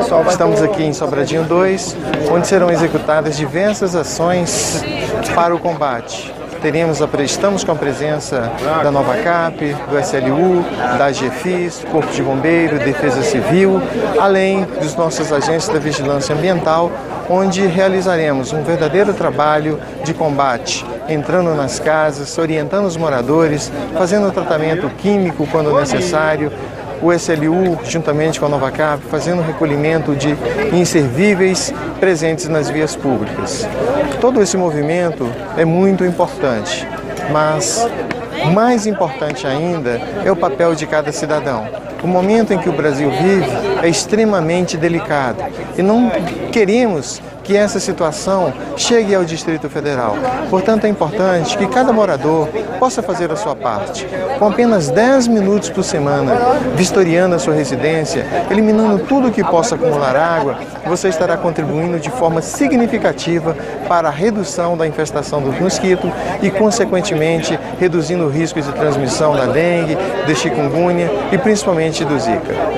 Estamos aqui em Sobradinho 2, onde serão executadas diversas ações para o combate. Teremos estamos com a presença da Nova Cap, do SLU, da GFIS, Corpo de Bombeiro, Defesa Civil, além dos nossos agentes da Vigilância Ambiental, onde realizaremos um verdadeiro trabalho de combate, entrando nas casas, orientando os moradores, fazendo tratamento químico quando necessário, o SLU, juntamente com a Nova Cap, fazendo recolhimento de inservíveis presentes nas vias públicas. Todo esse movimento é muito importante, mas mais importante ainda é o papel de cada cidadão. O momento em que o Brasil vive é extremamente delicado e não queremos que essa situação chegue ao Distrito Federal. Portanto, é importante que cada morador possa fazer a sua parte. Com apenas 10 minutos por semana, vistoriando a sua residência, eliminando tudo que possa acumular água, você estará contribuindo de forma significativa para a redução da infestação do mosquito e, consequentemente, reduzindo o risco de transmissão da dengue, de chikungunya e principalmente do Zika.